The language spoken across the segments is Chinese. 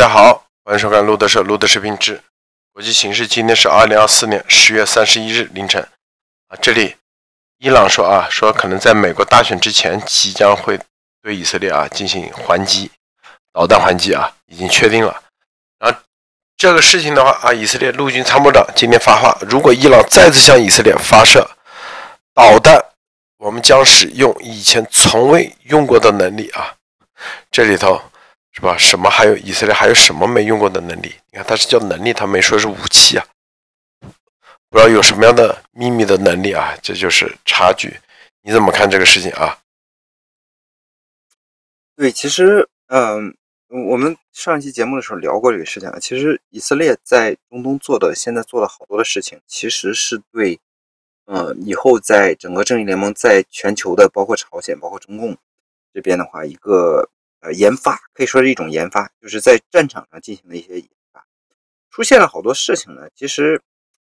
大家好，欢迎收看路德社路德视频之国际形势。今天是二零二四年十月三十一日凌晨啊，这里伊朗说啊，说可能在美国大选之前即将会对以色列啊进行还击，导弹还击啊，已经确定了。然后这个事情的话啊，以色列陆军参谋长今天发话，如果伊朗再次向以色列发射导弹，我们将使用以前从未用过的能力啊，这里头。是吧？什么还有以色列还有什么没用过的能力？你看，他是叫能力，他没说是武器啊。不知道有什么样的秘密的能力啊？这就是差距。你怎么看这个事情啊？对，其实，嗯，我们上一期节目的时候聊过这个事情啊。其实以色列在中东做的，现在做了好多的事情，其实是对，嗯，以后在整个正义联盟在全球的，包括朝鲜，包括中共这边的话，一个。呃，研发可以说是一种研发，就是在战场上进行的一些研发，出现了好多事情呢。其实，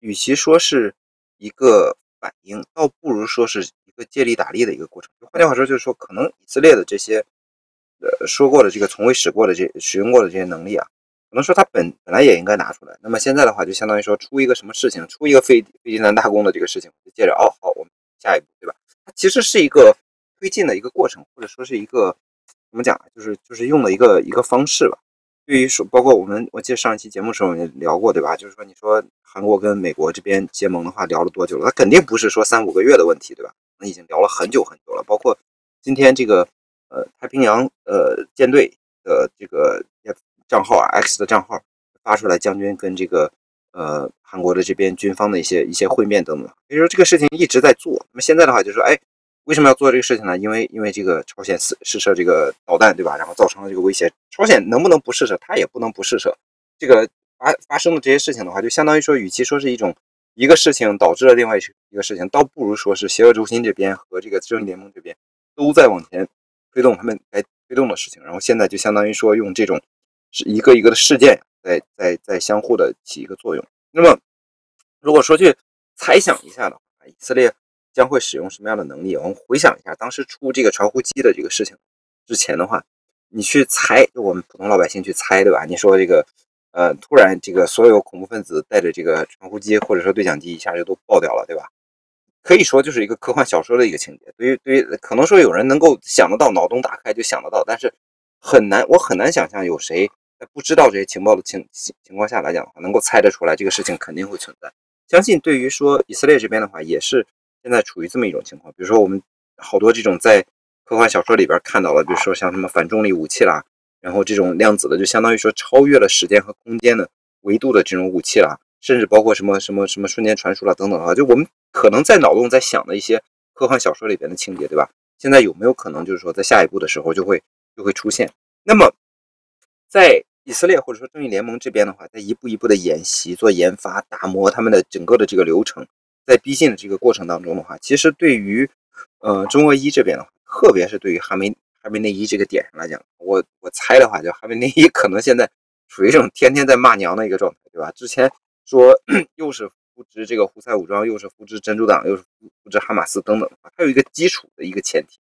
与其说是一个反应，倒不如说是一个借力打力的一个过程。换句话说，就是说，可能以色列的这些，呃，说过的这个从未使过的这使用过的这些能力啊，可能说他本本来也应该拿出来。那么现在的话，就相当于说出一个什么事情，出一个飞飞机南大功的这个事情，就接着哦，好，我们下一步，对吧？它其实是一个推进的一个过程，或者说是一个。怎么讲？就是就是用的一个一个方式吧。对于说，包括我们，我记得上一期节目的时候也聊过，对吧？就是说，你说韩国跟美国这边结盟的话，聊了多久了？它肯定不是说三五个月的问题，对吧？那已经聊了很久很久了。包括今天这个呃太平洋呃舰队的这个账号啊，X 的账号发出来，将军跟这个呃韩国的这边军方的一些一些会面等等。所以说这个事情一直在做。那么现在的话，就是说哎。为什么要做这个事情呢？因为因为这个朝鲜试试射这个导弹，对吧？然后造成了这个威胁。朝鲜能不能不试射？他也不能不试射。这个发发生的这些事情的话，就相当于说，与其说是一种一个事情导致了另外一个事情，倒不如说是邪恶轴心这边和这个正义联盟这边都在往前推动他们该推动的事情。然后现在就相当于说，用这种是一个一个的事件在在在相互的起一个作用。那么，如果说去猜想一下的话，以色列。将会使用什么样的能力？我们回想一下，当时出这个传呼机的这个事情之前的话，你去猜，就我们普通老百姓去猜，对吧？你说这个，呃，突然这个所有恐怖分子带着这个传呼机或者说对讲机一下就都爆掉了，对吧？可以说就是一个科幻小说的一个情节。对于对于，可能说有人能够想得到，脑洞打开就想得到，但是很难，我很难想象有谁在不知道这些情报的情情况下来讲的话，能够猜得出来这个事情肯定会存在。相信对于说以色列这边的话，也是。现在处于这么一种情况，比如说我们好多这种在科幻小说里边看到了，比如说像什么反重力武器啦，然后这种量子的，就相当于说超越了时间和空间的维度的这种武器啦，甚至包括什么什么什么瞬间传输啦等等啊，就我们可能在脑洞在想的一些科幻小说里边的情节，对吧？现在有没有可能就是说在下一步的时候就会就会出现？那么在以色列或者说正义联盟这边的话，在一步一步的演习、做研发、打磨他们的整个的这个流程。在逼近的这个过程当中的话，其实对于，呃，中俄一这边的话，特别是对于哈梅哈梅内伊这个点上来讲，我我猜的话，就哈梅内伊可能现在处于这种 天天在骂娘的一个状态，对吧？之前说 又是扶植这个胡塞武装，又是扶植珍珠党，又是扶植哈马斯等等，它有一个基础的一个前提，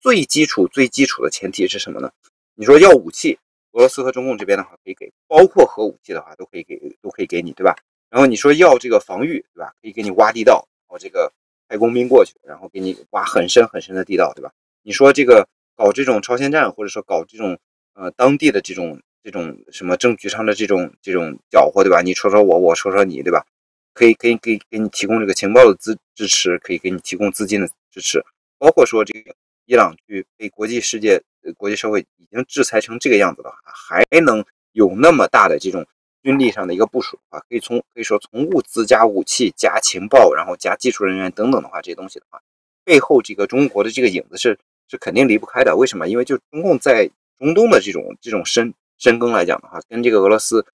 最基础最基础的前提是什么呢？你说要武器，俄罗斯和中共这边的话可以给，包括核武器的话都可以给，都可以给你，对吧？然后你说要这个防御，对吧？可以给你挖地道，然后这个派工兵过去，然后给你挖很深很深的地道，对吧？你说这个搞这种超限战，或者说搞这种呃当地的这种这种什么政局上的这种这种搅和，对吧？你说说我，我说说你，对吧？可以可以给给你提供这个情报的资支持，可以给你提供资金的支持，包括说这个伊朗去被国际世界国际社会已经制裁成这个样子了，还能有那么大的这种。军力上的一个部署的话，可以从可以说从物资加武器加情报，然后加技术人员等等的话，这些东西的话，背后这个中国的这个影子是是肯定离不开的。为什么？因为就中共在中东的这种这种深深耕来讲的话，跟这个俄罗斯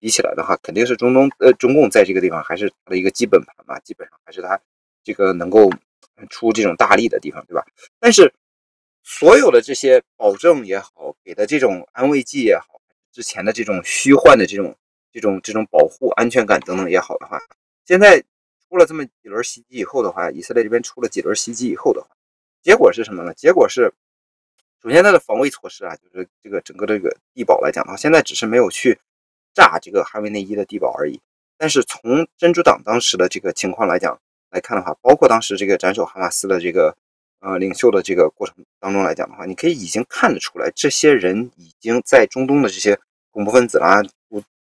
比起来的话，肯定是中东呃中共在这个地方还是它的一个基本盘嘛，基本上还是它这个能够出这种大力的地方，对吧？但是所有的这些保证也好，给的这种安慰剂也好，之前的这种虚幻的这种。这种这种保护安全感等等也好的话，现在出了这么几轮袭击以后的话，以色列这边出了几轮袭击以后的话，结果是什么呢？结果是首先它的防卫措施啊，就是这个整个这个地堡来讲的话，现在只是没有去炸这个哈维内伊的地堡而已。但是从真主党当时的这个情况来讲来看的话，包括当时这个斩首哈马斯的这个呃领袖的这个过程当中来讲的话，你可以已经看得出来，这些人已经在中东的这些恐怖分子啦、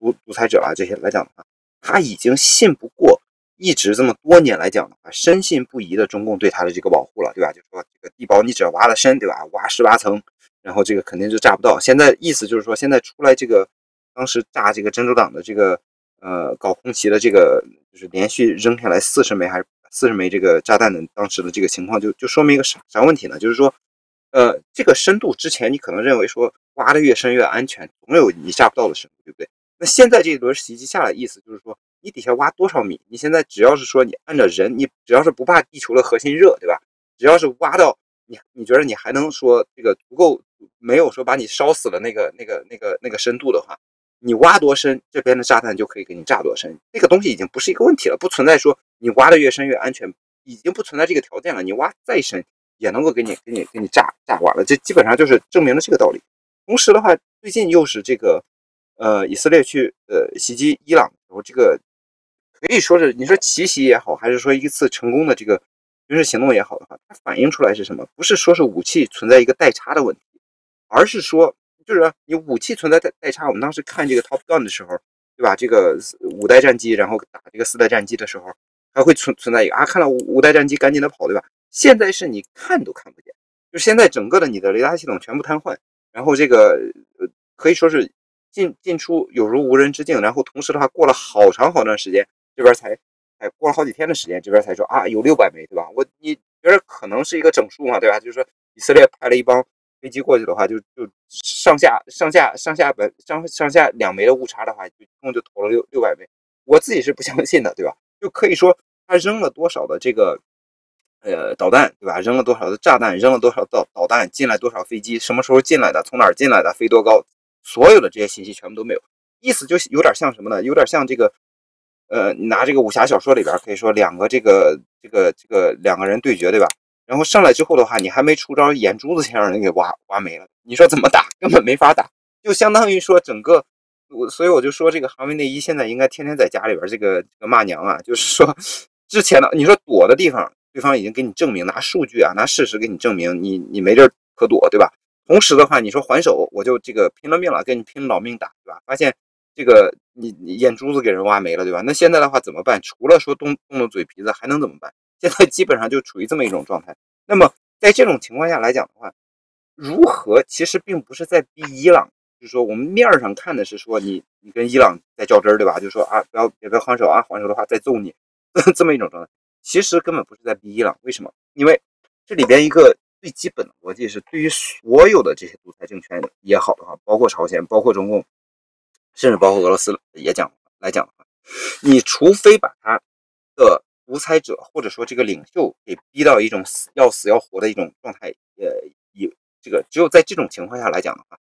独独裁者啊这些来讲的话，他已经信不过。一直这么多年来讲的话，深信不疑的中共对他的这个保护了，对吧？就说这个地堡你只要挖的深，对吧？挖十八层，然后这个肯定就炸不到。现在意思就是说，现在出来这个当时炸这个珍珠港的这个呃搞空袭的这个，就是连续扔下来四十枚还是四十枚这个炸弹的当时的这个情况，就就说明一个啥啥问题呢？就是说，呃，这个深度之前你可能认为说挖的越深越安全，总有你炸不到的深度，对不对？那现在这一轮袭击下来，意思就是说。你底下挖多少米？你现在只要是说你按照人，你只要是不怕地球的核心热，对吧？只要是挖到你，你觉得你还能说这个足够没有说把你烧死了那个那个那个那个深度的话，你挖多深，这边的炸弹就可以给你炸多深。那个东西已经不是一个问题了，不存在说你挖的越深越安全，已经不存在这个条件了。你挖再深也能够给你给你给你炸炸完了，这基本上就是证明了这个道理。同时的话，最近又是这个呃以色列去呃袭击伊朗的时候，这个。可以说是你说奇袭也好，还是说一次成功的这个军事行动也好的话，它反映出来是什么？不是说是武器存在一个代差的问题，而是说就是你武器存在代代差。我们当时看这个 Top Gun 的时候，对吧？这个五代战机然后打这个四代战机的时候，还会存存在一个啊，看到五五代战机赶紧的跑，对吧？现在是你看都看不见，就现在整个的你的雷达系统全部瘫痪，然后这个呃可以说是进进出有如无人之境，然后同时的话过了好长好长时间。这边才，才过了好几天的时间，这边才说啊，有六百枚，对吧？我你觉得可能是一个整数嘛，对吧？就是说以色列派了一帮飞机过去的话，就就上下上下上下本上上下两枚的误差的话，就一共就投了六六百枚。我自己是不相信的，对吧？就可以说他扔了多少的这个呃导弹，对吧？扔了多少的炸弹，扔了多少导导弹，进来多少飞机，什么时候进来的，从哪儿进来的，飞多高，所有的这些信息全部都没有。意思就有点像什么呢？有点像这个。呃，你拿这个武侠小说里边可以说两个这个这个这个两个人对决，对吧？然后上来之后的话，你还没出招，眼珠子先让人给挖挖没了。你说怎么打？根本没法打，就相当于说整个我，所以我就说这个哈维内衣现在应该天天在家里边这个这个骂娘啊，就是说之前的你说躲的地方，对方已经给你证明，拿数据啊，拿事实给你证明，你你没地儿可躲，对吧？同时的话，你说还手，我就这个拼了命了，跟你拼老命打，对吧？发现。这个你你眼珠子给人挖没了，对吧？那现在的话怎么办？除了说动动动嘴皮子，还能怎么办？现在基本上就处于这么一种状态。那么在这种情况下来讲的话，如何其实并不是在逼伊朗，就是说我们面上看的是说你你跟伊朗在较真儿，对吧？就说啊不要也不要还手啊，还手的话再揍你，这么一种状态。其实根本不是在逼伊朗，为什么？因为这里边一个最基本的逻辑是，对于所有的这些独裁政权也好的话，包括朝鲜，包括中共。甚至包括俄罗斯也讲来讲的话，你除非把他的独裁者或者说这个领袖给逼到一种死要死要活的一种状态，呃，有这个只有在这种情况下来讲的话，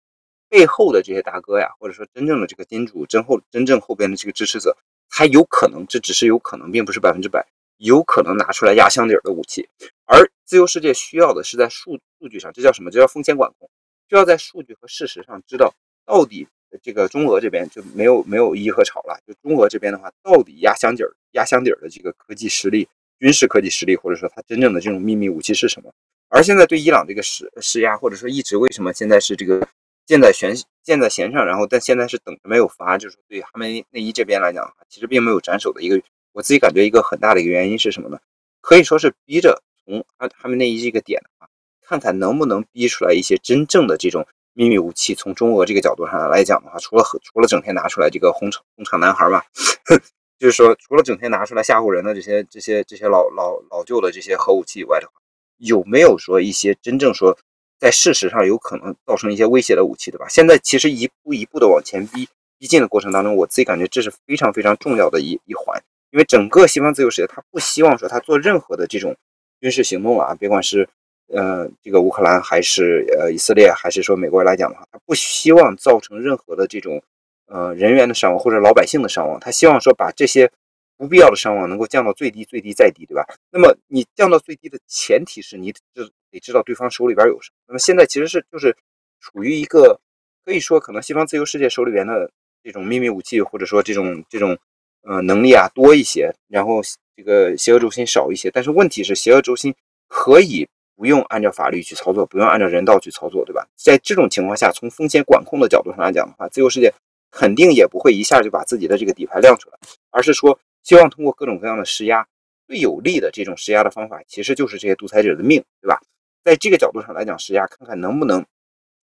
背后的这些大哥呀，或者说真正的这个金主，真后真正后边的这个支持者，才有可能，这只是有可能，并不是百分之百，有可能拿出来压箱底儿的武器。而自由世界需要的是在数数据上，这叫什么？这叫风险管控，就要在数据和事实上知道到底。这个中俄这边就没有没有伊和吵了，就中俄这边的话，到底压箱底儿压箱底儿的这个科技实力、军事科技实力，或者说它真正的这种秘密武器是什么？而现在对伊朗这个施施压，或者说一直为什么现在是这个箭在弦箭在弦上，然后但现在是等着没有发，就是对哈梅内伊这边来讲，其实并没有斩首的一个，我自己感觉一个很大的一个原因是什么呢？可以说是逼着从他他们那一这个点啊，看看能不能逼出来一些真正的这种。秘密武器，从中俄这个角度上来讲的话，除了除了整天拿出来这个红场红场男孩嘛，就是说除了整天拿出来吓唬人的这些这些这些老老老旧的这些核武器以外的话，有没有说一些真正说在事实上有可能造成一些威胁的武器，对吧？现在其实一步一步的往前逼逼近的过程当中，我自己感觉这是非常非常重要的一一环，因为整个西方自由世界，他不希望说他做任何的这种军事行动啊，别管是。呃，这个乌克兰还是呃以色列，还是说美国来讲的话，他不希望造成任何的这种呃人员的伤亡或者老百姓的伤亡，他希望说把这些不必要的伤亡能够降到最低、最低再低，对吧？那么你降到最低的前提是你知得知道对方手里边有什么。那么现在其实是就是处于一个可以说可能西方自由世界手里边的这种秘密武器，或者说这种这种呃能力啊多一些，然后这个邪恶轴心少一些。但是问题是，邪恶轴心可以不用按照法律去操作，不用按照人道去操作，对吧？在这种情况下，从风险管控的角度上来讲的话，自由世界肯定也不会一下就把自己的这个底牌亮出来，而是说。希望通过各种各样的施压，最有利的这种施压的方法，其实就是这些独裁者的命，对吧？在这个角度上来讲，施压看看能不能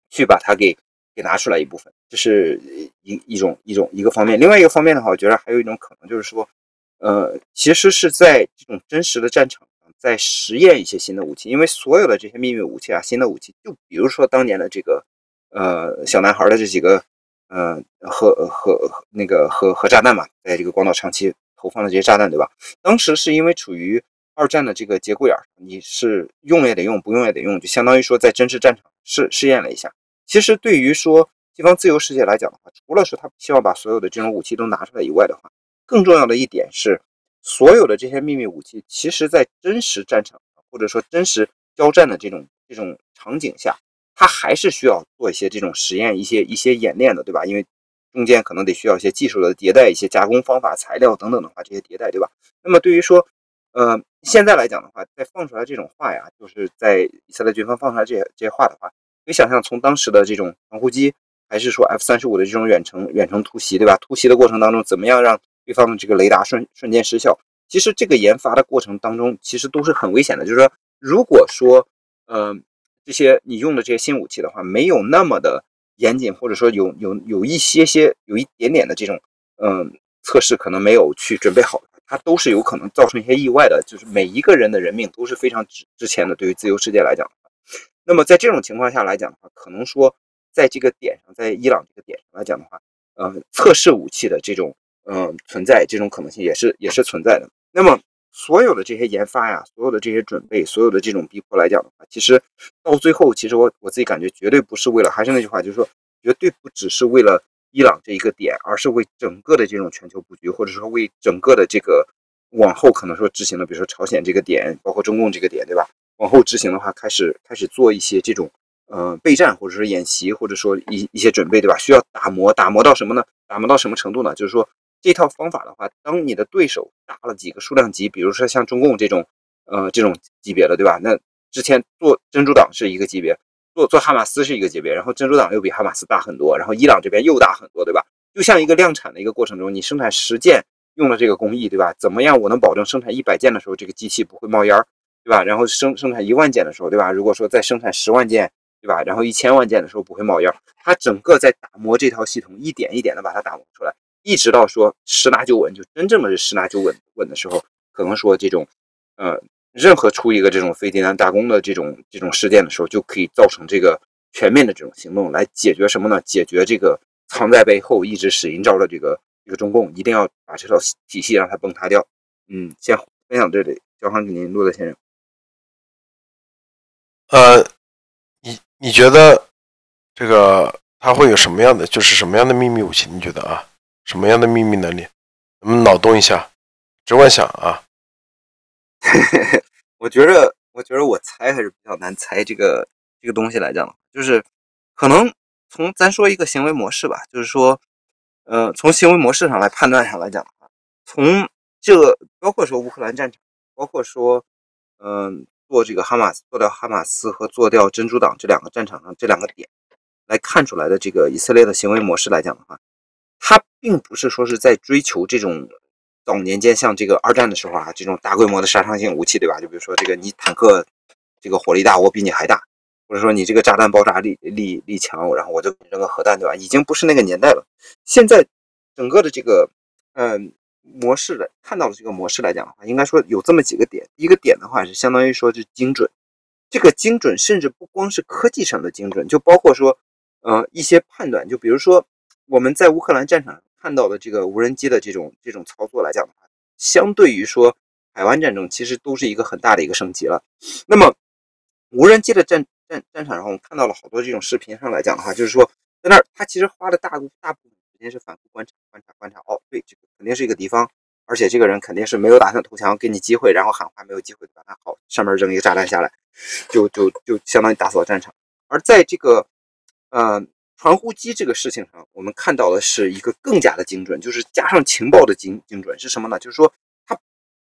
去把它给给拿出来一部分，这是一一种一种一个方面。另外一个方面的话，我觉得还有一种可能就是说，呃，其实是在这种真实的战场上，在实验一些新的武器，因为所有的这些秘密武器啊，新的武器，就比如说当年的这个呃小男孩的这几个呃核核那个核核炸弹嘛，在这个广岛长期。投放的这些炸弹，对吧？当时是因为处于二战的这个节骨眼儿，你是用也得用，不用也得用，就相当于说在真实战场试试验了一下。其实对于说西方自由世界来讲的话，除了说他希望把所有的这种武器都拿出来以外的话，更重要的一点是，所有的这些秘密武器，其实在真实战场或者说真实交战的这种这种场景下，它还是需要做一些这种实验、一些一些演练的，对吧？因为中间可能得需要一些技术的迭代，一些加工方法、材料等等的话，这些迭代，对吧？那么对于说，呃，现在来讲的话，再放出来这种话呀，就是在以色列军方放出来这些这些话的话，以想象从当时的这种防护机，还是说 F 三十五的这种远程远程突袭，对吧？突袭的过程当中，怎么样让对方的这个雷达瞬瞬间失效？其实这个研发的过程当中，其实都是很危险的。就是说，如果说，呃，这些你用的这些新武器的话，没有那么的。严谨，或者说有有有一些些有一点点的这种，嗯，测试可能没有去准备好，它都是有可能造成一些意外的。就是每一个人的人命都是非常值值钱的。对于自由世界来讲，那么在这种情况下来讲的话，可能说在这个点上，在伊朗这个点上来讲的话，呃，测试武器的这种，嗯，存在这种可能性也是也是存在的。那么。所有的这些研发呀，所有的这些准备，所有的这种逼迫来讲的话，其实到最后，其实我我自己感觉绝对不是为了，还是那句话，就是说，绝对不只是为了伊朗这一个点，而是为整个的这种全球布局，或者说为整个的这个往后可能说执行的，比如说朝鲜这个点，包括中共这个点，对吧？往后执行的话，开始开始做一些这种呃备战，或者说演习，或者说一一些准备，对吧？需要打磨，打磨到什么呢？打磨到什么程度呢？就是说。这套方法的话，当你的对手大了几个数量级，比如说像中共这种，呃，这种级别的，对吧？那之前做珍珠党是一个级别，做做哈马斯是一个级别，然后珍珠党又比哈马斯大很多，然后伊朗这边又大很多，对吧？就像一个量产的一个过程中，你生产十件用了这个工艺，对吧？怎么样我能保证生产一百件的时候，这个机器不会冒烟儿，对吧？然后生生产一万件的时候，对吧？如果说再生产十万件，对吧？然后一千万件的时候不会冒烟儿，它整个在打磨这套系统，一点一点的把它打磨出来。一直到说十拿九稳，就真正的是十拿九稳稳的时候，可能说这种，呃，任何出一个这种飞机弹大功的这种这种事件的时候，就可以造成这个全面的这种行动来解决什么呢？解决这个藏在背后一直使阴招的这个这个中共，一定要把这套体系让它崩塌掉。嗯，先分享这里，交还给您，陆德先生。呃，你你觉得这个它会有什么样的，就是什么样的秘密武器？你觉得啊？什么样的秘密能力？我们脑洞一下，直观想啊！我觉得，我觉得我猜还是比较难猜这个这个东西来讲，就是可能从咱说一个行为模式吧，就是说，呃，从行为模式上来判断上来讲的话，从这个包括说乌克兰战场，包括说，嗯，做这个哈马斯做掉哈马斯和做掉珍珠党这两个战场上这两个点来看出来的这个以色列的行为模式来讲的话。他并不是说是在追求这种早年间像这个二战的时候啊，这种大规模的杀伤性武器，对吧？就比如说这个你坦克这个火力大，我比你还大，或者说你这个炸弹爆炸力力力强，然后我就扔个核弹，对吧？已经不是那个年代了。现在整个的这个嗯模式的看到的这个模式来讲的话，应该说有这么几个点。一个点的话是相当于说是精准，这个精准甚至不光是科技上的精准，就包括说呃一些判断，就比如说。我们在乌克兰战场看到的这个无人机的这种这种操作来讲的话，相对于说海湾战争，其实都是一个很大的一个升级了。那么无人机的战战战场上，我们看到了好多这种视频上来讲的话，就是说在那儿，他其实花了大大部分肯定是反复观察观察观察。哦，对，这个肯定是一个敌方。而且这个人肯定是没有打算投降，给你机会，然后喊话没有机会，对吧？那好，上面扔一个炸弹下来，就就就相当于打扫战场。而在这个呃传呼机这个事情上，我们看到的是一个更加的精准，就是加上情报的精精准是什么呢？就是说它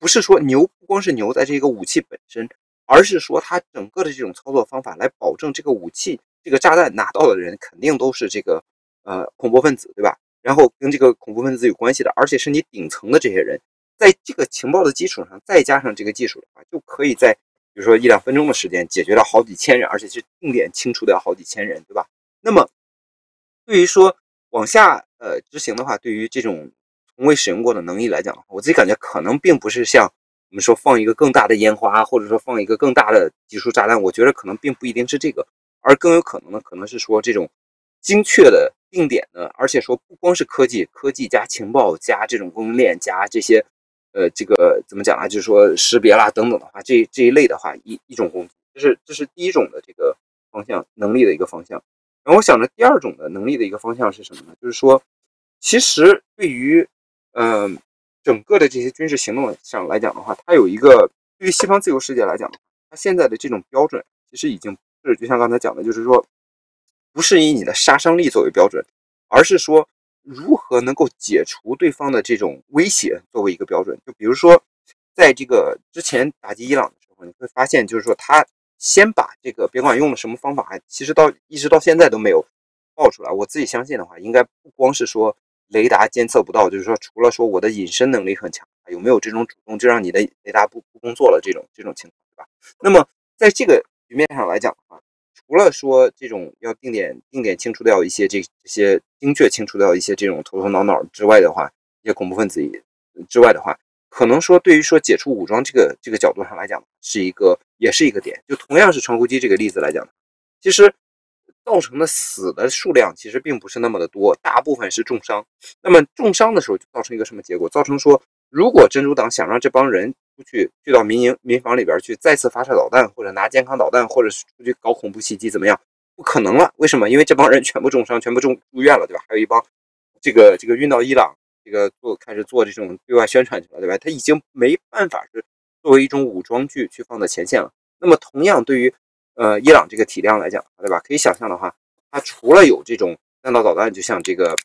不是说牛不光是牛在这个武器本身，而是说它整个的这种操作方法来保证这个武器这个炸弹拿到的人肯定都是这个呃恐怖分子，对吧？然后跟这个恐怖分子有关系的，而且是你顶层的这些人，在这个情报的基础上再加上这个技术的话，就可以在比如说一两分钟的时间解决了好几千人，而且是定点清除掉好几千人，对吧？那么对于说往下呃执行的话，对于这种从未使用过的能力来讲，我自己感觉可能并不是像我们说放一个更大的烟花，或者说放一个更大的技术炸弹，我觉得可能并不一定是这个，而更有可能的可能是说这种精确的。定点的，而且说不光是科技，科技加情报加这种供应链加这些，呃，这个怎么讲啊？就是说识别啦等等的话，这这一类的话，一一种工具，这是这是第一种的这个方向能力的一个方向。然后我想着第二种的能力的一个方向是什么呢？就是说，其实对于嗯整个的这些军事行动上来讲的话，它有一个对于西方自由世界来讲，它现在的这种标准其实已经是就像刚才讲的，就是说。不是以你的杀伤力作为标准，而是说如何能够解除对方的这种威胁作为一个标准。就比如说，在这个之前打击伊朗的时候，你会发现，就是说他先把这个别管用了什么方法，其实到一直到现在都没有爆出来。我自己相信的话，应该不光是说雷达监测不到，就是说除了说我的隐身能力很强，有没有这种主动就让你的雷达不不工作了这种这种情况，对吧？那么在这个局面上来讲，除了说这种要定点定点清除掉一些这这些精确清除掉一些这种头头脑脑之外的话，一些恐怖分子之外的话，可能说对于说解除武装这个这个角度上来讲，是一个也是一个点。就同样是传呼机这个例子来讲，其实造成的死的数量其实并不是那么的多，大部分是重伤。那么重伤的时候就造成一个什么结果？造成说如果真主党想让这帮人。出去去到民营民房里边去再次发射导弹，或者拿健康导弹，或者是出去搞恐怖袭击，怎么样？不可能了。为什么？因为这帮人全部重伤，全部重住院了，对吧？还有一帮这个这个运到伊朗，这个做开始做这种对外宣传去了，对吧？他已经没办法是作为一种武装剧去放在前线了。那么同样对于呃伊朗这个体量来讲，对吧？可以想象的话，它除了有这种弹道导弹，就像这个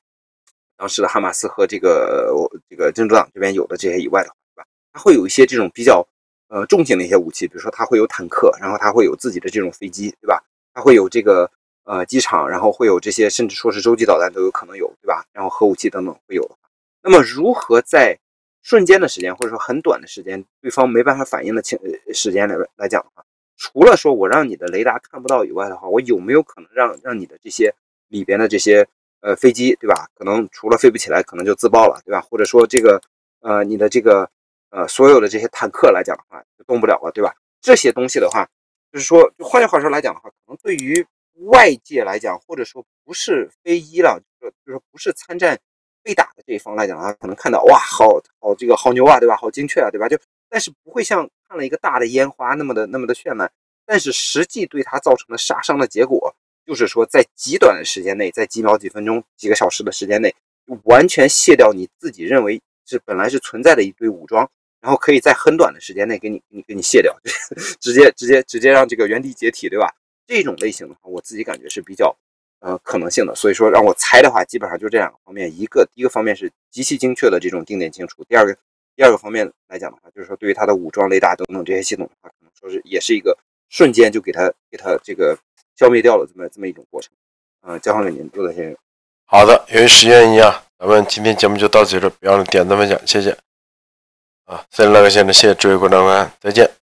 当时的哈马斯和这个这个真主党这边有的这些以外的。它会有一些这种比较呃重型的一些武器，比如说它会有坦克，然后它会有自己的这种飞机，对吧？它会有这个呃机场，然后会有这些甚至说是洲际导弹都有可能有，对吧？然后核武器等等会有的，那么如何在瞬间的时间或者说很短的时间，对方没办法反应的情时间来来讲的话，除了说我让你的雷达看不到以外的话，我有没有可能让让你的这些里边的这些呃飞机，对吧？可能除了飞不起来，可能就自爆了，对吧？或者说这个呃你的这个。呃，所有的这些坦克来讲的话，就动不了了，对吧？这些东西的话，就是说，换句话说来讲的话，可能对于外界来讲，或者说不是非伊朗，就是就是不是参战被打的这一方来讲的话，可能看到哇，好好这个好牛啊，对吧？好精确啊，对吧？就但是不会像看了一个大的烟花那么的那么的绚烂，但是实际对它造成的杀伤的结果，就是说在极短的时间内，在几秒、几分钟、几个小时的时间内，完全卸掉你自己认为是本来是存在的一堆武装。然后可以在很短的时间内给你、你、给你卸掉，直接、直接、直接让这个原地解体，对吧？这种类型的话，我自己感觉是比较呃可能性的。所以说让我猜的话，基本上就这两个方面：一个一个方面是极其精确的这种定点清除；第二个第二个方面来讲的话，就是说对于它的武装雷达等等这些系统的话，可能说是也是一个瞬间就给它给它这个消灭掉了这么这么一种过程。嗯，交还给您，陆德先生。好的，由于时间原因啊，咱们今天节目就到此结束，别忘了点赞分享，谢谢。啊，三六六个先生，谢谢诸位观众们，再见。